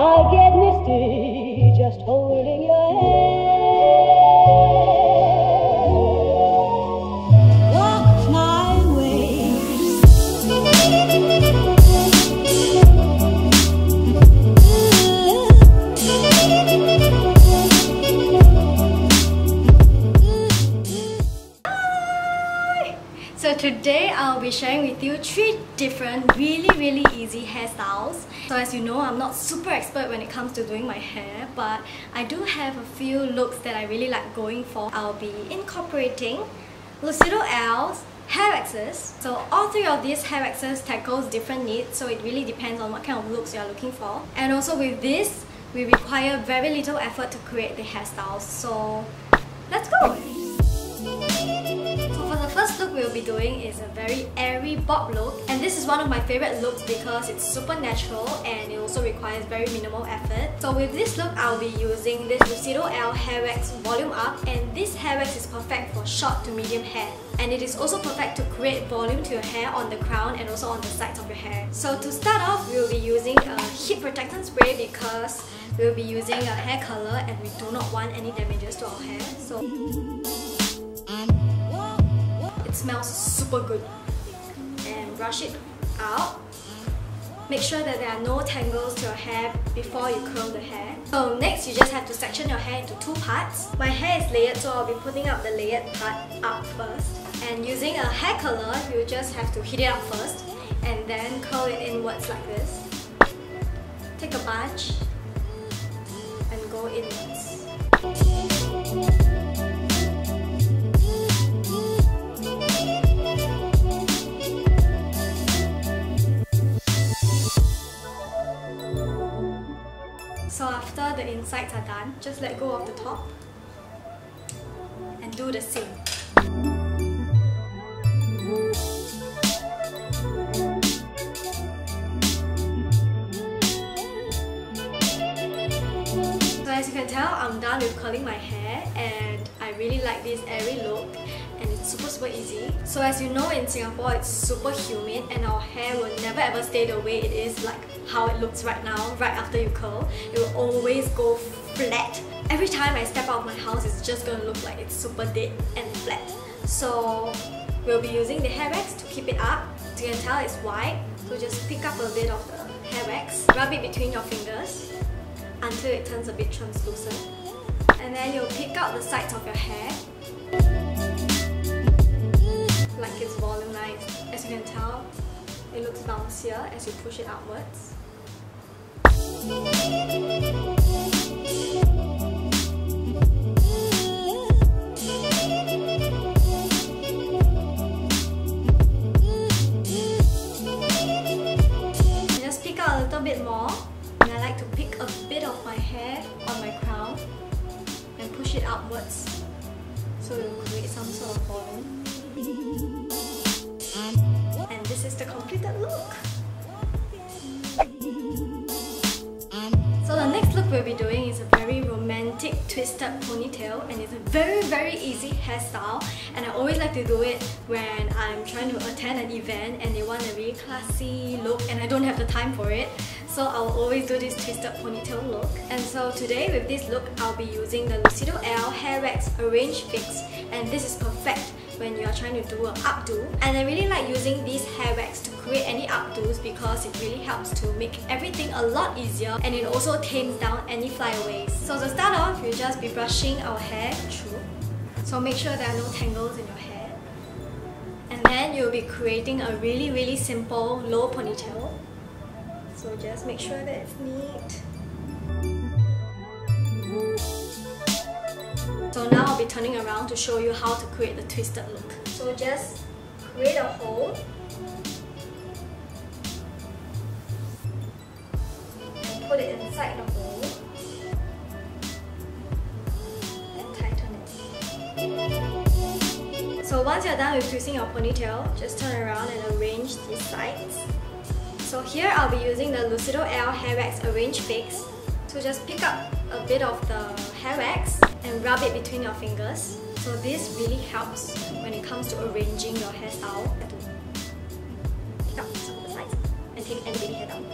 I get misty just holding your hand. Today I'll be sharing with you three different really really easy hairstyles. So as you know I'm not super expert when it comes to doing my hair but I do have a few looks that I really like going for. I'll be incorporating Lucido L's hair waxes. So all three of these hair waxes tackles different needs so it really depends on what kind of looks you're looking for. And also with this we require very little effort to create the hairstyles. So let's go! We'll be doing is a very airy bob look and this is one of my favorite looks because it's super natural and it also requires very minimal effort. So with this look I'll be using this Lucido L Hair Wax Volume Up and this hair wax is perfect for short to medium hair and it is also perfect to create volume to your hair on the crown and also on the sides of your hair. So to start off we'll be using a heat protectant spray because we'll be using a hair curler and we do not want any damages to our hair. So smells super good. And brush it out. Make sure that there are no tangles to your hair before you curl the hair. So next you just have to section your hair into two parts. My hair is layered so I'll be putting up the layered part up first. And using a hair curler, you just have to heat it up first and then curl it inwards like this. Take a bunch and go inwards. The insides are done, just let go of the top and do the same. So as you can tell, I'm done with curling my hair and I really like this airy look super super easy. So as you know in Singapore it's super humid and our hair will never ever stay the way it is like how it looks right now right after you curl. It will always go flat. Every time I step out of my house it's just gonna look like it's super dead and flat. So we'll be using the hair wax to keep it up. You can tell it's white so just pick up a bit of the hair wax, rub it between your fingers until it turns a bit translucent. And then you'll pick out the sides of your hair you can tell, it looks bouncier as you push it outwards. just pick out a little bit more and I like to pick a bit of my hair on my crown and push it upwards so it will create some sort of volume. This is the completed look. So the next look we'll be doing is a very romantic twisted ponytail and it's a very very easy hairstyle and I always like to do it when I'm trying to attend an event and they want a really classy look and I don't have the time for it so I'll always do this twisted ponytail look and so today with this look I'll be using the Lucido L Hair Wax Arrange Fix and this is perfect when you're trying to do an updo. And I really like using these hair wax to create any updos because it really helps to make everything a lot easier and it also tames down any flyaways. So to start off, you'll just be brushing our hair through. So make sure there are no tangles in your hair. And then you'll be creating a really really simple low ponytail. So just make sure that it's neat. So now I'll be turning around to show you how to create the twisted look. So just create a hole and put it inside the hole and tighten it. So once you're done with twisting your ponytail, just turn around and arrange these sides. So here I'll be using the Lucido L Hair Wax Arrange Fix. to just pick up a bit of the hair wax and rub it between your fingers. So this really helps when it comes to arranging your hairstyle. Pick up some of the sides and take baby hair down.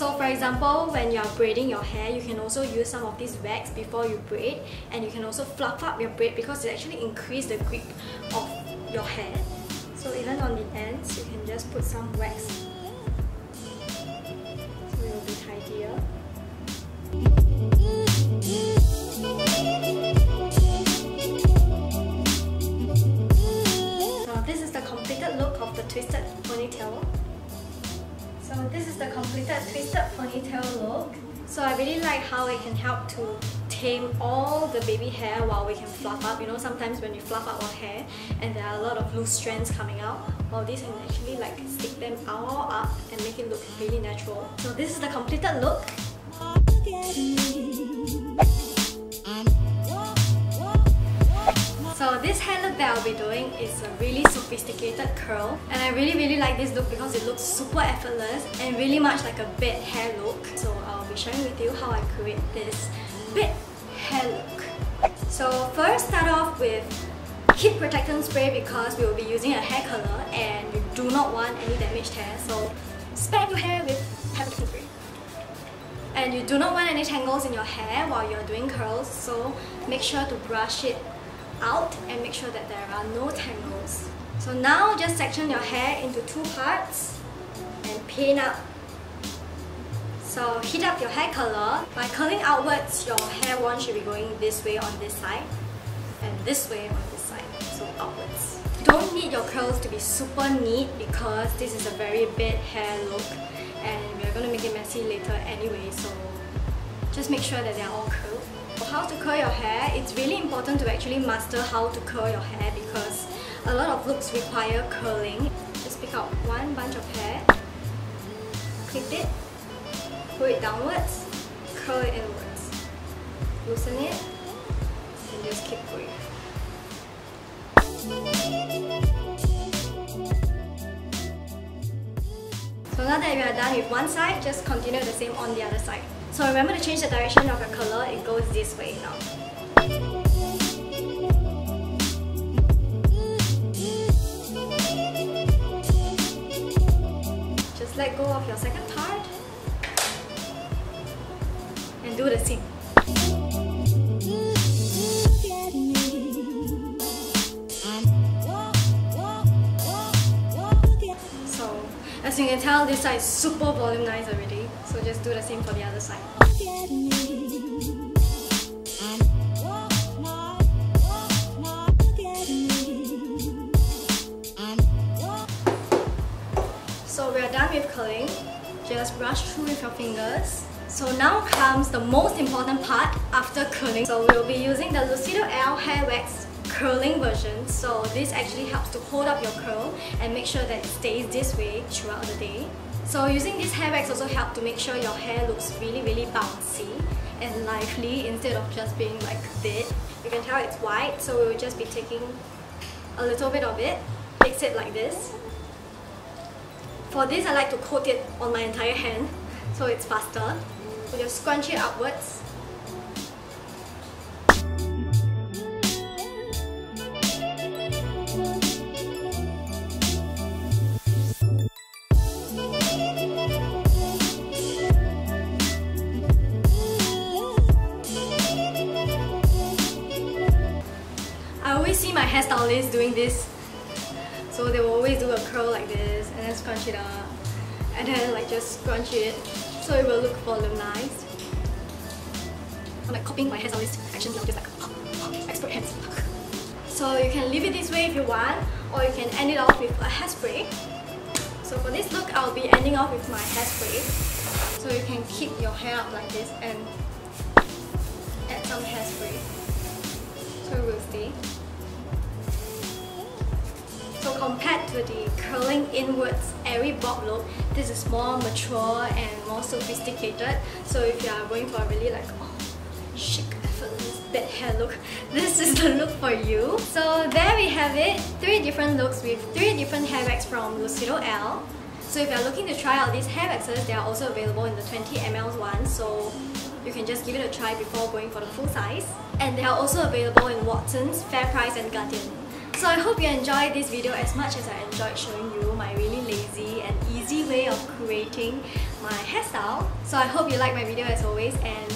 So for example, when you're braiding your hair, you can also use some of this wax before you braid and you can also fluff up your braid because it actually increases the grip of your hair. So even on the ends, you can just put some wax so it will be tidier. So this is the completed look of the twisted ponytail. So this is the completed twisted ponytail look. So I really like how it can help to tame all the baby hair while we can fluff up. You know, sometimes when you fluff up our hair and there are a lot of loose strands coming out, well this can actually like stick them all up and make it look really natural. So this is the completed look. So this hair look that I'll be doing is a really sophisticated curl and I really really like this look because it looks super effortless and really much like a bed hair look. So I'll be sharing with you how I create this bed hair look. So first start off with heat protectant spray because we will be using a hair curler and you do not want any damaged hair so spray your hair with hair protectant spray. And you do not want any tangles in your hair while you're doing curls so make sure to brush it out and make sure that there are no tangles. So now just section your hair into two parts and pin up. So heat up your hair curler. By curling outwards, your hair wand should be going this way on this side and this way on this side, so outwards. Don't need your curls to be super neat because this is a very bad hair look and we're going to make it messy later anyway, so just make sure that they're all curled. For how to curl your hair, it's really important to actually master how to curl your hair because a lot of looks require curling. Just pick out one bunch of hair, clip it, pull it downwards, curl it inwards, loosen it, and just keep going. So now that we are done with one side, just continue the same on the other side. So remember to change the direction of your curler, it goes this way now. Just let go of your second do the same. So as you can tell, this side is super volumized already. So just do the same for the other side. So we are done with curling. Just brush through with your fingers. So now comes the most important part after curling. So we'll be using the Lucido L Hair Wax curling version. So this actually helps to hold up your curl and make sure that it stays this way throughout the day. So using this hair wax also helps to make sure your hair looks really really bouncy and lively instead of just being like this. You can tell it's white so we'll just be taking a little bit of it, mix it like this. For this I like to coat it on my entire hand so it's faster. So just scrunch it upwards. I always see my hairstylist doing this. So they will always do a curl like this and then scrunch it up. And then like just scrunch it so it will look volumized. I'm like copying my hairstylist actions now, just like expert hands. So you can leave it this way if you want or you can end it off with a hairspray. So for this look, I'll be ending off with my hairspray. So you can keep your hair up like this and add some hairspray. So will stay. Compared to the curling inwards airy bob look, this is more mature and more sophisticated. So if you are going for a really like oh, chic, effortless bed hair look, this is the look for you. So there we have it, three different looks with three different hair wax from Lucido L. So if you are looking to try out these hair waxes, they are also available in the 20ml one. So you can just give it a try before going for the full size. And they are also available in Watsons, FairPrice and Guardian. So I hope you enjoyed this video as much as I enjoyed showing you my really lazy and easy way of creating my hairstyle. So I hope you like my video as always and